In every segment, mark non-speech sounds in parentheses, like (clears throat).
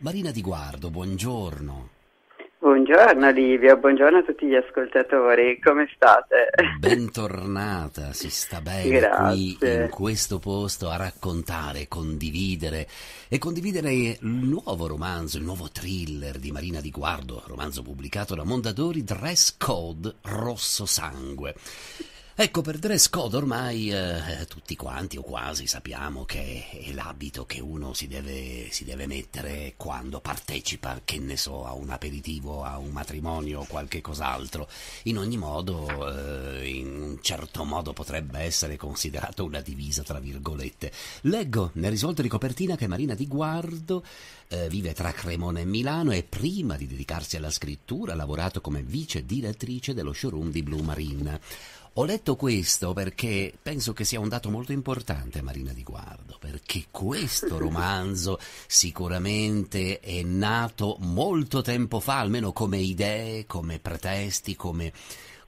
Marina Di Guardo, buongiorno. Buongiorno Livio, buongiorno a tutti gli ascoltatori, come state? Bentornata, si sta bene qui in questo posto a raccontare, condividere e condividere il nuovo romanzo, il nuovo thriller di Marina Di Guardo, romanzo pubblicato da Mondadori, Dress Code Rosso Sangue. Ecco, per dress code ormai eh, tutti quanti o quasi sappiamo che è l'abito che uno si deve, si deve, mettere quando partecipa, che ne so, a un aperitivo, a un matrimonio o qualche cos'altro. In ogni modo, eh, in un certo modo potrebbe essere considerato una divisa, tra virgolette. Leggo nel risvolto di copertina che Marina Di Guardo eh, vive tra Cremona e Milano e prima di dedicarsi alla scrittura ha lavorato come vice direttrice dello showroom di Blue Marine. Ho letto questo perché penso che sia un dato molto importante, Marina Di Guardo, perché questo (laughs) romanzo sicuramente è nato molto tempo fa, almeno come idee, come pretesti, come,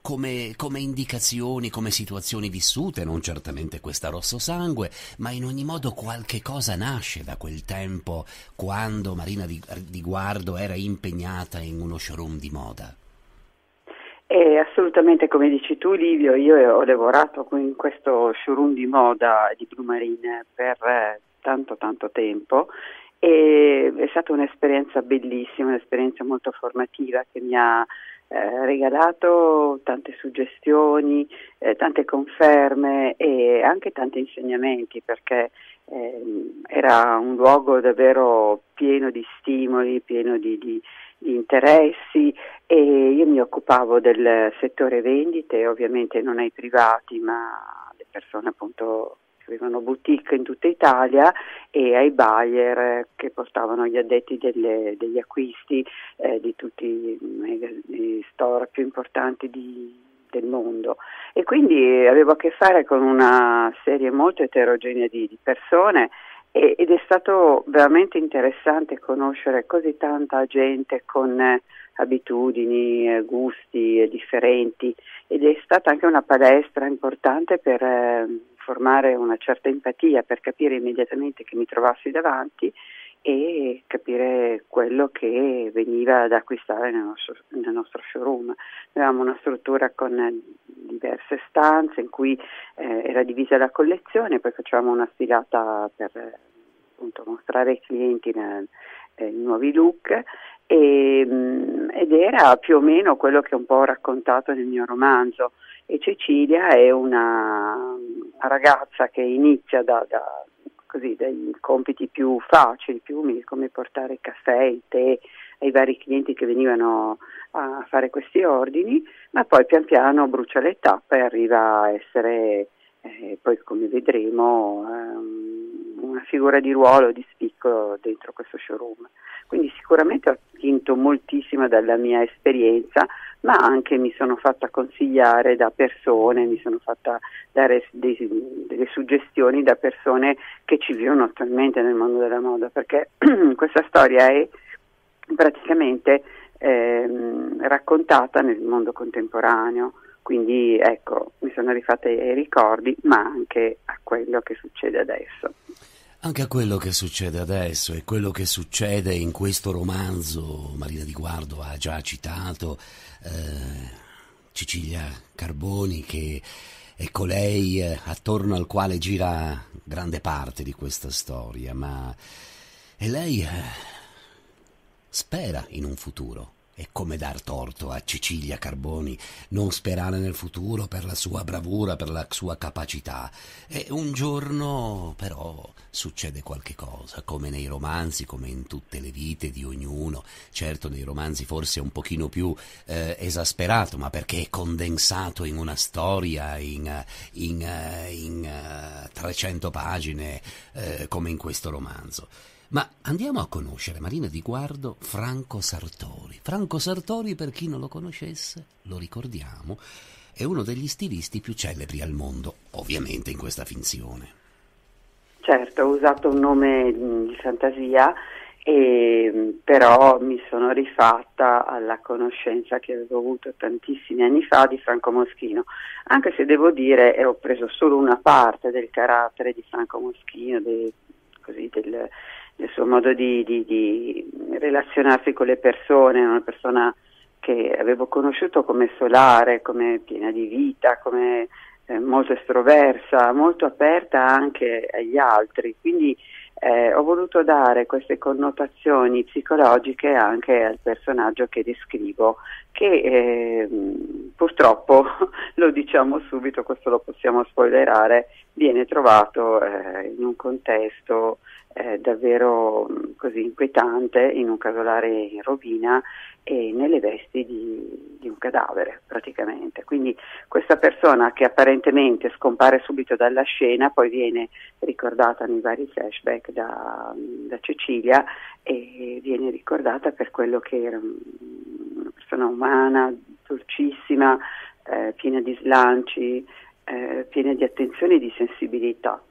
come, come, indicazioni, come situazioni vissute, non certamente questa rosso sangue, ma in ogni modo qualche cosa nasce da quel tempo quando Marina di, di Guardo era impegnata in uno showroom di moda. E assolutamente come dici tu Livio, io ho lavorato in questo showroom di moda di Blue Marine per eh, tanto tanto tempo e è stata un'esperienza bellissima, un'esperienza molto formativa che mi ha eh, regalato tante suggestioni, eh, tante conferme e anche tanti insegnamenti perché eh, era un luogo davvero pieno di stimoli, pieno di, di di interessi e io mi occupavo del settore vendite, ovviamente non ai privati ma alle persone appunto che avevano boutique in tutta Italia e ai buyer che portavano gli addetti delle, degli acquisti eh, di tutti i store più importanti di, del mondo. E quindi avevo a che fare con una serie molto eterogenea di, di persone ed è stato veramente interessante conoscere così tanta gente con eh, abitudini, eh, gusti differenti ed è stata anche una palestra importante per eh, formare una certa empatia, per capire immediatamente che mi trovassi davanti e capire quello che veniva da acquistare nel nostro, nel nostro showroom. Avevamo una struttura con diverse stanze in cui eh, era divisa la collezione, poi facevamo una sfilata per appunto, mostrare ai clienti nel, eh, i nuovi look e, mh, ed era più o meno quello che un po' ho raccontato nel mio romanzo. E Cecilia è una, una ragazza che inizia da, da così, dai compiti più facili, più umili, come portare caffè, il tè ai vari clienti che venivano a fare questi ordini, ma poi pian piano brucia le tappe e arriva a essere, eh, poi come vedremo, eh, una figura di ruolo, di spicco dentro questo showroom. Quindi sicuramente ho attinto moltissimo dalla mia esperienza, ma anche mi sono fatta consigliare da persone, mi sono fatta dare dei, delle suggestioni da persone che ci vivono attualmente nel mondo della moda, perché (clears throat) questa storia è praticamente ehm, raccontata nel mondo contemporaneo. Quindi ecco, mi sono rifatta ai ricordi, ma anche a quello che succede adesso. Anche a quello che succede adesso e quello che succede in questo romanzo, Marina Di Guardo ha già citato eh, Cecilia Carboni, che è colei eh, attorno al quale gira grande parte di questa storia, ma e lei eh, spera in un futuro è come dar torto a Cecilia Carboni non sperare nel futuro per la sua bravura, per la sua capacità. E un giorno però succede qualche cosa, come nei romanzi, come in tutte le vite di ognuno. Certo nei romanzi forse un pochino più eh, esasperato, ma perché è condensato in una storia in, in, in, in 300 pagine eh, come in questo romanzo. Ma andiamo a conoscere Marina di Guardo Franco Sartori. Franco Sartori, per chi non lo conoscesse, lo ricordiamo, è uno degli stilisti più celebri al mondo, ovviamente in questa finzione. Certo, ho usato un nome di fantasia, e, però mi sono rifatta alla conoscenza che avevo avuto tantissimi anni fa di Franco Moschino, anche se devo dire che ho preso solo una parte del carattere di Franco Moschino, de, così, del, il suo modo di, di, di, relazionarsi con le persone, una persona che avevo conosciuto come solare, come piena di vita, come eh, molto estroversa, molto aperta anche agli altri, quindi eh, ho voluto dare queste connotazioni psicologiche anche al personaggio che descrivo, che eh, purtroppo, (laughs) lo diciamo subito, questo lo possiamo spoilerare, viene trovato eh, in un contesto eh, davvero così inquietante, in un casolare in rovina e nelle vesti di, di, un cadavere praticamente. Quindi questa persona che apparentemente scompare subito dalla scena poi viene ricordata nei vari flashback da, da Cecilia e viene ricordata per quello che era una persona umana, dolcissima, eh, piena di slanci, eh, piena di attenzione e di sensibilità.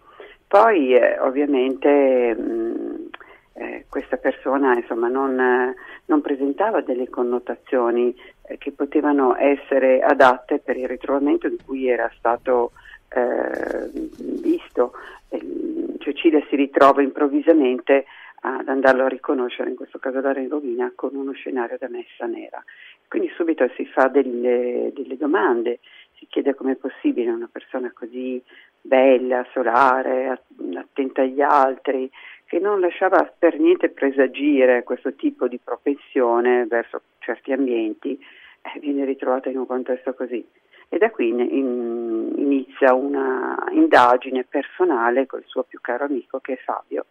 Poi eh, ovviamente mh, eh, questa persona insomma, non, eh, non, presentava delle connotazioni eh, che potevano essere adatte per il ritrovamento di cui era stato eh, visto. Cecilia si ritrova improvvisamente ad andarlo a riconoscere, in questo caso in rovina, con uno scenario da messa nera. Quindi subito si fa delle, delle domande, si chiede come è possibile una persona così bella, solare, attenta agli altri, che non lasciava per niente presagire questo tipo di propensione verso certi ambienti, eh, viene ritrovata in un contesto così. E da qui in, inizia una indagine personale col suo più caro amico che è Fabio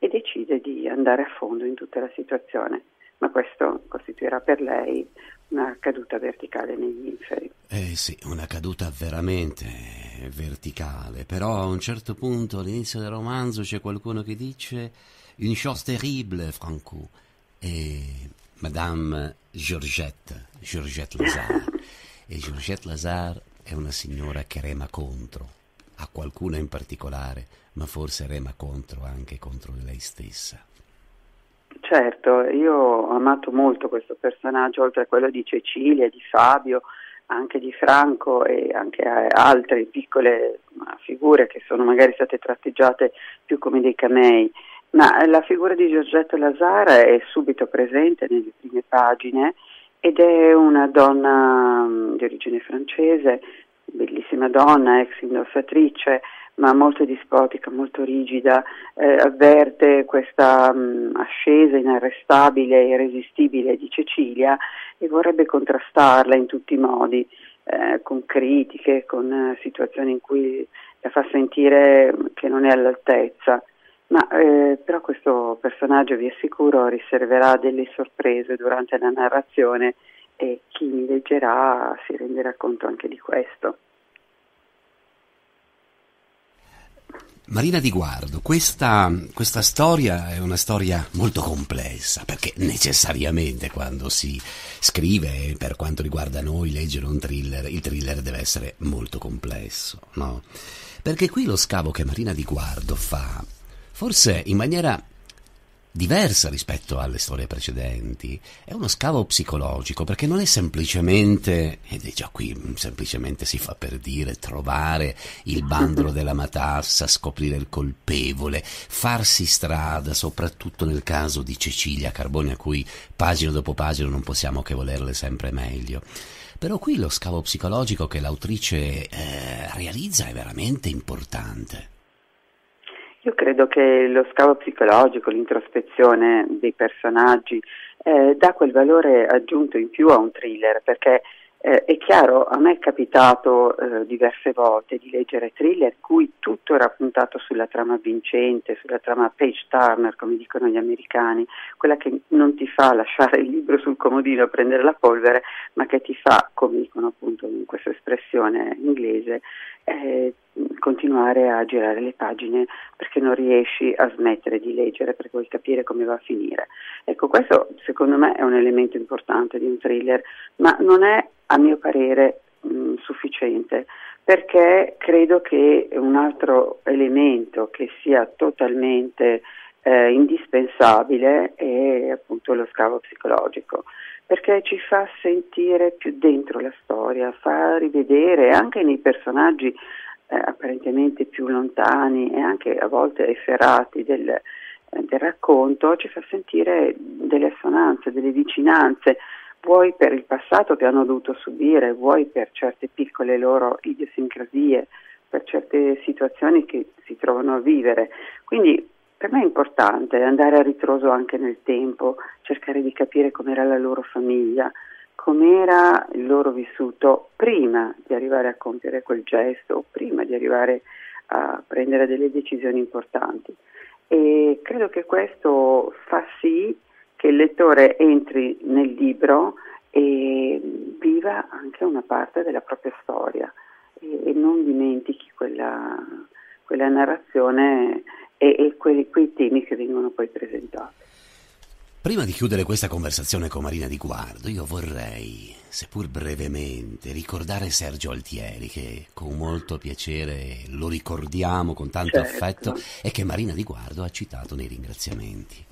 e decide di andare a fondo in tutta la situazione. Ma questo costituirà per lei una caduta verticale negli inferi. Eh sì, una caduta veramente verticale, però a un certo punto all'inizio del romanzo c'è qualcuno che dice une chose terrible, Franco, e Madame Georgette, Georgette Lazare. e Georgette Lazare è una signora che rema contro, a qualcuno in particolare, ma forse rema contro anche contro lei stessa. Certo, io ho amato molto questo personaggio, oltre a quello di Cecilia, di Fabio, anche di Franco e anche altre piccole figure che sono magari state tratteggiate più come dei camei. Ma la figura di Giorgetto Lazara è subito presente nelle prime pagine ed è una donna mm, di origine francese, bellissima donna, ex indossatrice, ma molto dispotica, molto rigida, eh, avverte questa mh, mm, ascesa inarrestabile e irresistibile di Cecilia e vorrebbe contrastarla in tutti i modi, eh, con critiche, con eh, situazioni in cui la fa sentire che non è all'altezza. Ma eh, però questo personaggio, vi assicuro, riserverà delle sorprese durante la narrazione e chi mi leggerà si renderà conto anche di questo. Marina di Guardo, questa, questa, storia è una storia molto complessa, perché necessariamente quando si scrive, per quanto riguarda noi, leggere un thriller, il thriller deve essere molto complesso, no? Perché qui lo scavo che Marina di Guardo fa, forse in maniera diversa rispetto alle storie precedenti. È uno scavo psicologico perché non è semplicemente, ed è già qui semplicemente si fa per dire, trovare il bandolo (laughs) della matassa, scoprire il colpevole, farsi strada, soprattutto nel caso di Cecilia Carboni, a cui pagina dopo pagina non possiamo che volerle sempre meglio. Però qui lo scavo psicologico che l'autrice eh, realizza è veramente importante. Io credo che lo scavo psicologico, l'introspezione dei personaggi eh, dà quel valore aggiunto in più a un thriller perché eh, è chiaro, a me è capitato eh, diverse volte di leggere thriller cui tutto era puntato sulla trama vincente, sulla trama page turner, come dicono gli americani, quella che non ti fa lasciare il libro sul comodino a prendere la polvere, ma che ti fa, come dicono appunto in questa espressione inglese, eh, continuare a girare le pagine perché non riesci a smettere di leggere perché vuoi capire come va a finire. Ecco, questo secondo me è un elemento importante di un thriller, ma non è a mio parere mh, sufficiente perché credo che un altro elemento che sia totalmente eh, indispensabile è appunto lo scavo psicologico perché ci fa sentire più dentro la storia, fa rivedere anche nei personaggi eh, apparentemente più lontani e anche a volte efferati del, eh, del racconto ci fa sentire delle assonanze, delle vicinanze, vuoi per il passato che hanno dovuto subire, vuoi per certe piccole loro idiosincrasie, per certe situazioni che si trovano a vivere. Quindi per me è importante andare a ritroso anche nel tempo, cercare di capire com'era la loro famiglia, com'era il loro vissuto prima di arrivare a compiere quel gesto prima di arrivare a prendere delle decisioni importanti. E credo che questo fa sì che il lettore entri nel libro e viva anche una parte della propria storia e, e non dimentichi quella, quella narrazione e, e quei, quei temi che vengono poi presentati. Prima di chiudere questa conversazione con Marina Di Guardo, io vorrei, seppur brevemente, ricordare Sergio Altieri, che con molto piacere lo ricordiamo con tanto certo. affetto e che Marina Di Guardo ha citato nei ringraziamenti.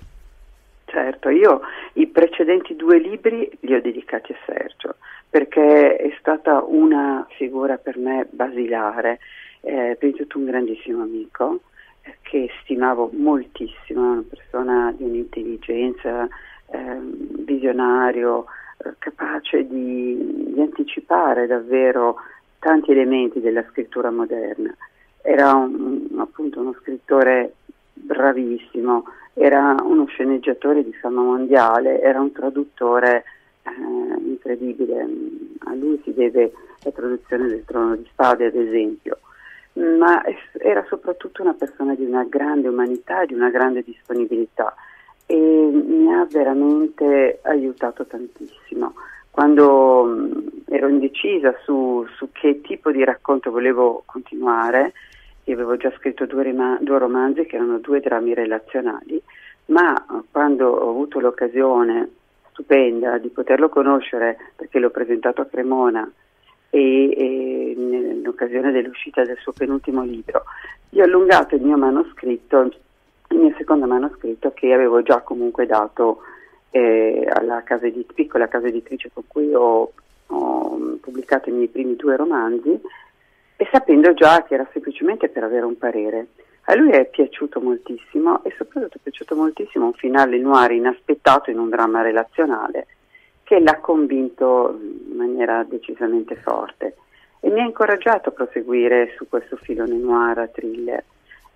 Certo, io i precedenti due libri li ho dedicati a Sergio, perché è stata una figura per me basilare, eh, prima di tutto un grandissimo amico, che stimavo moltissimo, una persona di un'intelligenza, eh, visionario, eh, capace di, di, anticipare davvero tanti elementi della scrittura moderna. Era un, appunto uno scrittore bravissimo, era uno sceneggiatore di fama mondiale, era un traduttore eh, incredibile. A lui si deve la traduzione del Trono di Spade, ad esempio ma era soprattutto una persona di una grande umanità, di una grande disponibilità e mi ha veramente aiutato tantissimo. Quando mh, ero indecisa su, su, che tipo di racconto volevo continuare, io avevo già scritto due, rima- due romanzi che erano due drammi relazionali, ma quando ho avuto l'occasione stupenda di poterlo conoscere, perché l'ho presentato a Cremona e, e in occasione dell'uscita del suo penultimo libro. Io ho allungato il mio manoscritto, il mio secondo manoscritto che avevo già comunque dato eh, alla casa edit- piccola casa editrice con cui ho, ho pubblicato i miei primi due romanzi e sapendo già che era semplicemente per avere un parere. A lui è piaciuto moltissimo e soprattutto è piaciuto moltissimo un finale noir inaspettato in un dramma relazionale che l'ha convinto in maniera decisamente forte. E mi ha incoraggiato a proseguire su questo filone noir thriller.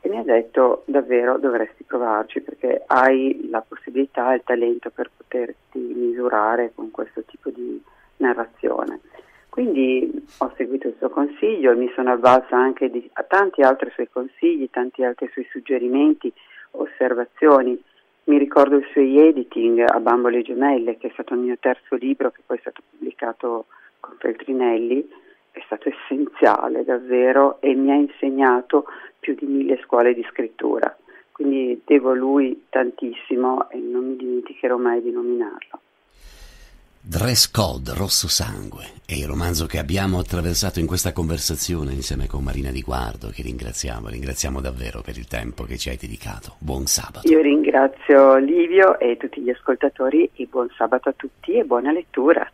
E mi ha detto davvero dovresti provarci perché hai la possibilità e il talento per poterti misurare con questo tipo di narrazione. Quindi ho seguito il suo consiglio e mi sono avvalsa anche di, tanti altri suoi consigli, tanti altri suoi suggerimenti, osservazioni mi ricordo i suoi editing a Bambole Gemelle, che è stato il mio terzo libro, che poi è stato pubblicato con Feltrinelli, è stato essenziale davvero e mi ha insegnato più di mille scuole di scrittura. Quindi devo a lui tantissimo e non mi dimenticherò mai di nominarlo. Dress Code, Rosso Sangue, è il romanzo che abbiamo attraversato in questa conversazione insieme con Marina Di Guardo, che ringraziamo, ringraziamo davvero per il tempo che ci hai dedicato. Buon sabato. Io ringrazio Livio e tutti gli ascoltatori e buon sabato a tutti e buona lettura.